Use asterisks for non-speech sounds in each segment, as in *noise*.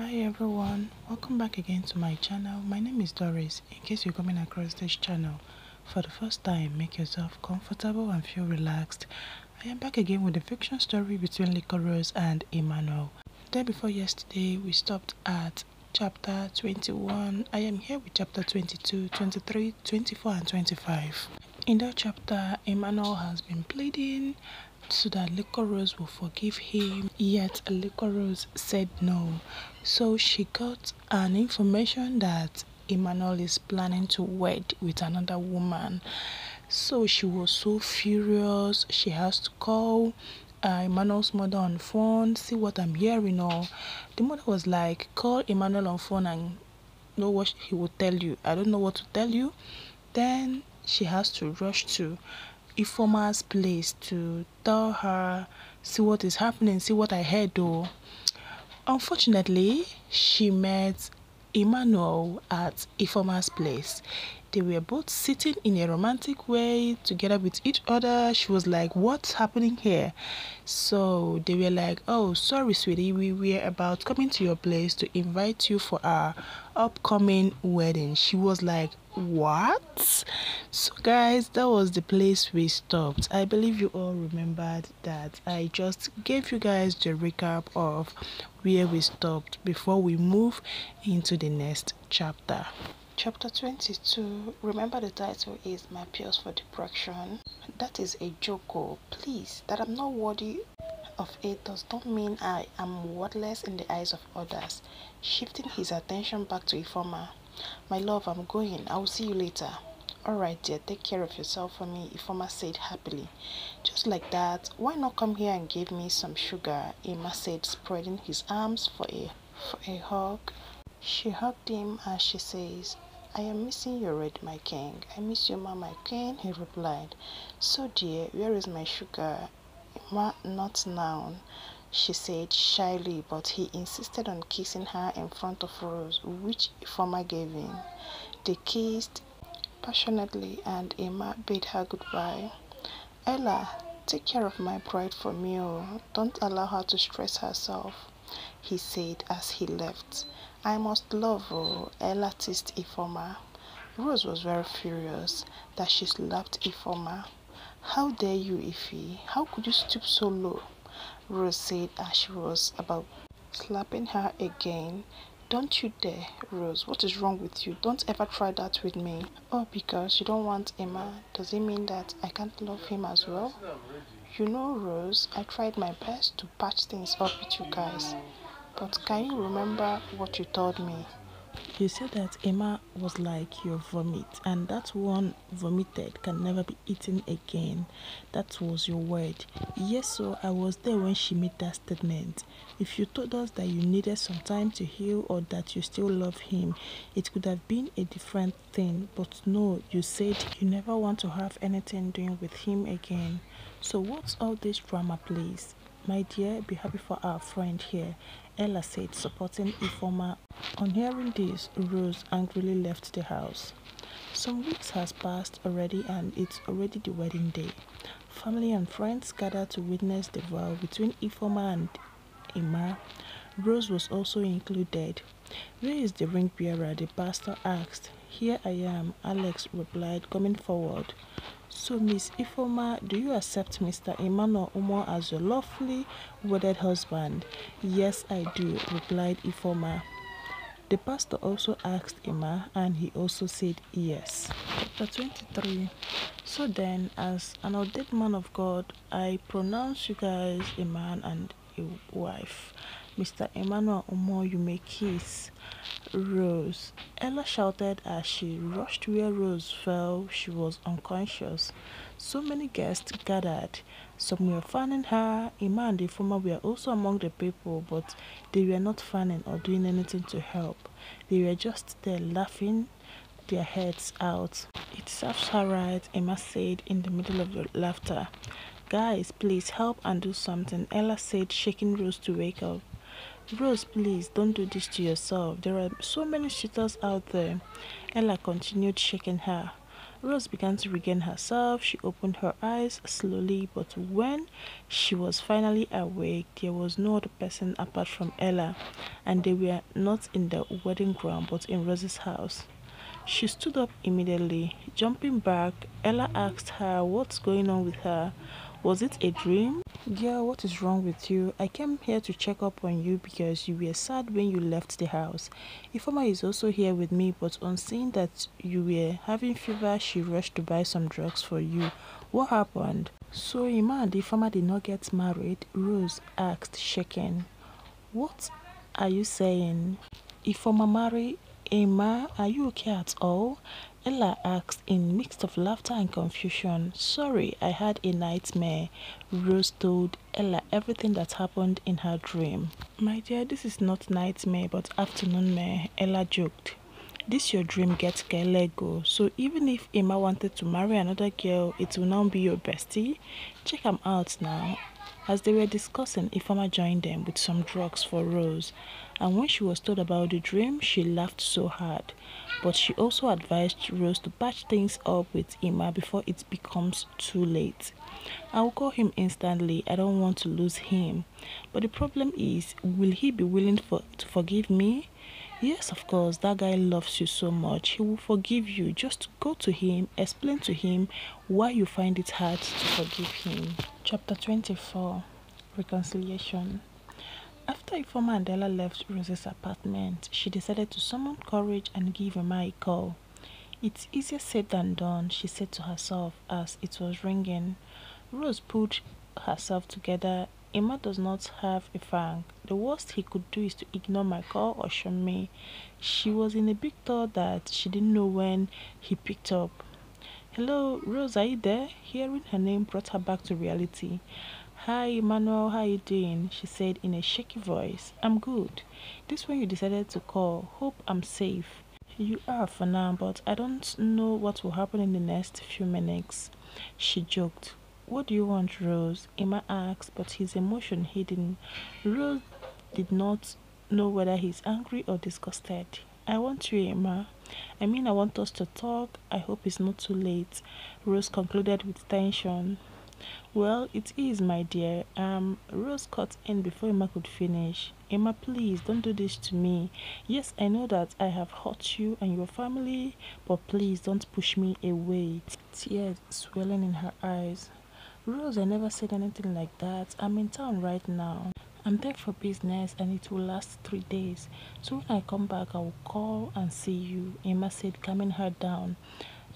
hi everyone. Welcome back again to my channel. My name is doris. In case you're coming across this channel for the first time make yourself comfortable and feel relaxed. I am back again with a fiction story between Liquorose and emmanuel. Day before yesterday we stopped at chapter 21 i am here with chapter 22 23 24 and 25 in that chapter emmanuel has been pleading so that Liquorose will forgive him. Yet Liquorose said no. So she got an information that Emmanuel is planning to wed with another woman. So she was so furious. She has to call uh, Emmanuel's mother on phone, see what I'm hearing. Or the mother was like, call Emmanuel on phone and know what he will tell you. I don't know what to tell you. Then she has to rush to Ifoma's place to tell her, see what is happening, see what I heard though. Unfortunately, she met Emmanuel at Ifoma's place. They were both sitting in a romantic way together with each other. She was like, What's happening here? So they were like, Oh, sorry, sweetie, we were about coming to your place to invite you for our upcoming wedding. She was like, what so guys that was the place we stopped i believe you all remembered that i just gave you guys the recap of where we stopped before we move into the next chapter chapter 22 remember the title is my pills for depression that is a joke oh please that i'm not worthy of it does not mean i am worthless in the eyes of others shifting his attention back to Ifoma my love, I'm going. I will see you later. Alright, dear, take care of yourself for me, Ifoma said happily. Just like that, why not come here and give me some sugar? Emma said, spreading his arms for a, for a hug. She hugged him as she says, I am missing you red, my king. I miss you, ma, my queen, he replied. So, dear, where is my sugar? Ma, not now she said shyly, but he insisted on kissing her in front of Rose, which Ifoma gave in. They kissed passionately and Emma bade her goodbye. Ella, take care of my bride for me, oh. Don't allow her to stress herself, he said as he left. I must love, uh, oh, Ella teased Ifoma. Rose was very furious that she slapped Ifoma. How dare you, Ify? How could you stoop so low? Rose said as she was about slapping her again. Don't you dare, Rose. What is wrong with you? Don't ever try that with me. Oh, because you don't want Emma. Does it mean that I can't love him as well? You know, Rose, I tried my best to patch things up with you guys. But can you remember what you told me? You said that Emma was like your vomit, and that one vomited can never be eaten again. That was your word. Yes, so I was there when she made that statement. If you told us that you needed some time to heal or that you still love him, it could have been a different thing. But no, you said you never want to have anything doing with him again. So what's all this drama, please? My dear, be happy for our friend here, Ella said, supporting Ifoma. On hearing this, Rose angrily left the house. Some weeks has passed already and it's already the wedding day. Family and friends gathered to witness the vow between Ifoma and Emma. Rose was also included. Where is the ring bearer? The pastor asked. Here I am, Alex replied, coming forward. So, Miss Ifoma, do you accept Mr. Emmanuel Umoh as your lawfully wedded husband? Yes, I do, replied Ifoma. The pastor also asked Emma, and he also said yes. Chapter 23 So then, as an ordained man of God, I pronounce you guys a man and a wife. Mr. Emmanuel Umoh, you may kiss. Rose. Ella shouted as she rushed where Rose fell. She was unconscious. So many guests gathered. Some were fanning her. Emma and the former were also among the people, but they were not fanning or doing anything to help. They were just there laughing their heads out. It serves her right, Emma said in the middle of the laughter. Guys, please help and do something, Ella said, shaking Rose to wake up. Rose, please don't do this to yourself. There are so many cheaters out there. Ella continued shaking her. Rose began to regain herself. She opened her eyes slowly, but when she was finally awake, there was no other person apart from Ella, and they were not in the wedding ground but in Rose's house. She stood up immediately. Jumping back, Ella asked her what's going on with her. Was it a dream? Girl, what is wrong with you? I came here to check up on you because you were sad when you left the house. Ifoma is also here with me, but on seeing that you were having fever, she rushed to buy some drugs for you. What happened? So Emma and Ifoma did not get married? Rose asked, shaken. What are you saying? Ifoma married Emma, are you okay at all? Ella asked in mix of laughter and confusion. Sorry, I had a nightmare. Rose told Ella everything that happened in her dream. My dear, this is not nightmare but afternoon mare, Ella joked. This your dream get Lego. So even if Emma wanted to marry another girl, it will now be your bestie. Check him out now. As they were discussing, Ifoma joined them with some drugs for Rose, and when she was told about the dream, she laughed so hard. But she also advised Rose to patch things up with Emma before it becomes too late. I will call him instantly. I don't want to lose him. But the problem is, will he be willing for, to forgive me? Yes, of course, that guy loves you so much. He will forgive you. Just go to him, explain to him why you find it hard to forgive him. Chapter 24 Reconciliation After Ifoma and Ella left Rose's apartment, she decided to summon courage and give Emma a call. It's easier said than done, she said to herself as it was ringing. Rose pulled herself together Emma does not have a fang. The worst he could do is to ignore my call or shun me. She was in a big thought that she didn't know when he picked up. Hello, Rose, are you there? Hearing her name brought her back to reality. Hi, Emmanuel, how are you doing? She said in a shaky voice. I'm good. This one you decided to call. Hope I'm safe. You are for now, but I don't know what will happen in the next few minutes. She joked. What do you want, Rose? Emma asked, but his emotion hidden. Rose did not know whether he's angry or disgusted. I want you, Emma. I mean, I want us to talk. I hope it's not too late. Rose concluded with tension. Well, it is, my dear. Um, Rose cut in before Emma could finish. Emma, please don't do this to me. Yes, I know that I have hurt you and your family, but please don't push me away. Tears swelling in her eyes. Rose, I never said anything like that. I'm in town right now. I'm there for business and it will last three days. So when I come back, I will call and see you. Emma said, calming her down.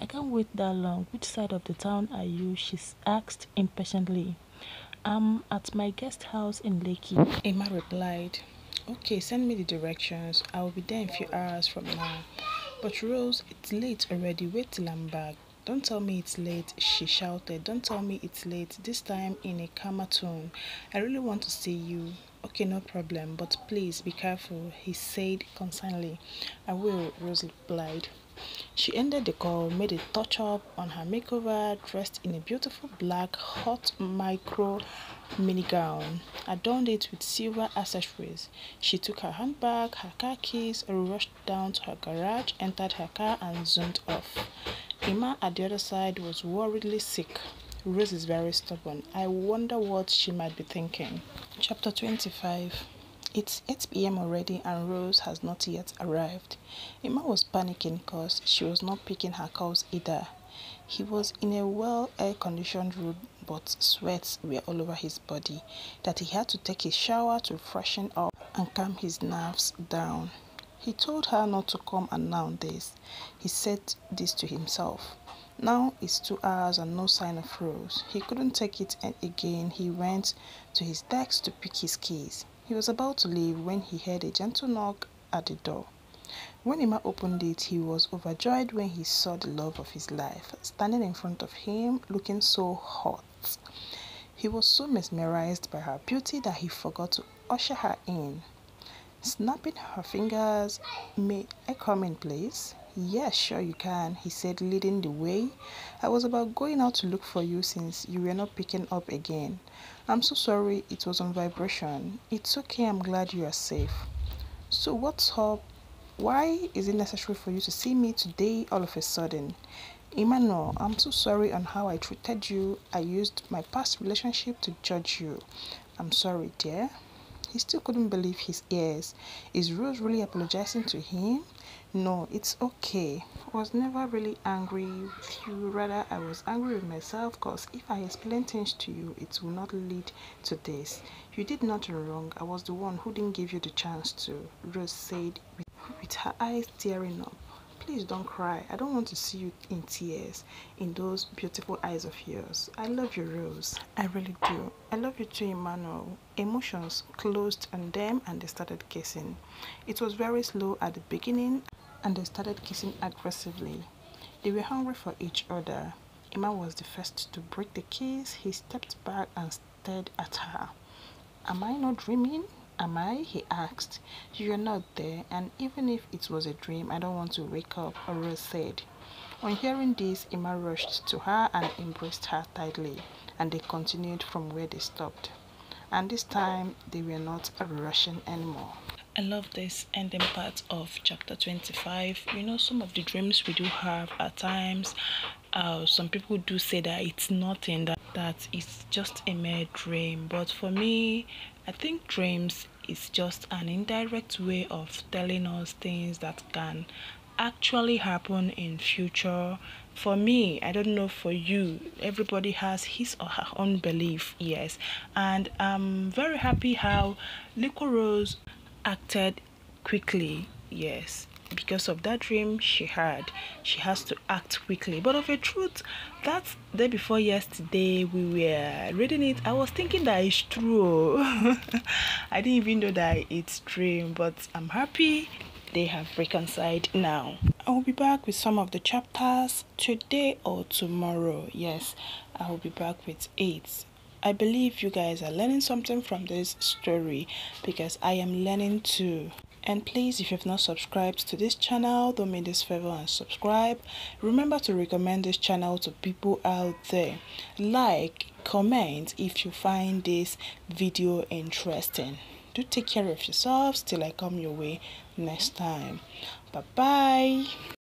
I can't wait that long. Which side of the town are you? She asked impatiently. I'm at my guest house in Lekki. Emma replied, Okay, send me the directions. I will be there in a few hours from now. But Rose, it's late already. Wait till I'm back. Don't tell me it's late, she shouted. Don't tell me it's late, this time in a calmer tone. I really want to see you. Okay, no problem, but please be careful, he said concernedly. I will, Rose replied. She ended the call, made a touch up on her makeover, dressed in a beautiful black hot micro mini gown, adorned it with silver accessories. She took her handbag, her car keys, rushed down to her garage, entered her car, and zoomed off. Emma at the other side was worriedly sick. Rose is very stubborn. I wonder what she might be thinking. Chapter 25 It's 8 p.m. already and Rose has not yet arrived. Emma was panicking because she was not picking her calls either. He was in a well air conditioned room but sweats were all over his body that he had to take a shower to freshen up and calm his nerves down. He told her not to come and now this. He said this to himself. Now it's two hours and no sign of Rose. He couldn't take it and again. He went to his desk to pick his keys. He was about to leave when he heard a gentle knock at the door. When Emma opened it, he was overjoyed when he saw the love of his life standing in front of him, looking so hot. He was so mesmerized by her beauty that he forgot to usher her in. Snapping her fingers, may I come in, please? Yes, sure you can, he said, leading the way. I was about going out to look for you since you were not picking up again. I'm so sorry it was on vibration. It's okay, I'm glad you are safe. So, what's up? Why is it necessary for you to see me today all of a sudden? Emmanuel, I'm so sorry on how I treated you. I used my past relationship to judge you. I'm sorry, dear. He still couldn't believe his ears. Is Rose really apologizing to him? No, it's okay. I was never really angry with you. Rather, I was angry with myself because if I explain things to you, it will not lead to this. You did nothing wrong. I was the one who didn't give you the chance to, Rose said with, with her eyes tearing up. Please don't cry. I don't want to see you in tears in those beautiful eyes of yours. I love you, Rose. I really do. I love you too, Emmanuel. Emotions closed on them and they started kissing. It was very slow at the beginning and they started kissing aggressively. They were hungry for each other. Emma was the first to break the kiss. He stepped back and stared at her. Am I not dreaming? Am I? He asked. You're not there, and even if it was a dream, I don't want to wake up, Rose said. On hearing this, Emma rushed to her and embraced her tightly, and they continued from where they stopped. And this time, they were not rushing anymore. I love this ending part of chapter 25. You know, some of the dreams we do have at times, uh, some people do say that it's nothing, that, that it's just a mere dream. But for me, I think dreams is just an indirect way of telling us things that can actually happen in future. For me i don't know for you everybody has his or her own belief yes. And i'm very happy how Liquorose acted quickly yes because of that dream she had she has to act quickly. But of a truth that day before yesterday we were reading it. I was thinking that it's true oh. *laughs* i didn't even know that it's dream but i'm happy they have reconciled now. I will be back with some of the chapters today or tomorrow. Yes i will be back with eight I believe you guys are learning something from this story because I am learning too. And please, if you've not subscribed to this channel, do me this favor and subscribe. Remember to recommend this channel to people out there. Like, comment if you find this video interesting. Do take care of yourselves till I come your way next time. Bye-bye.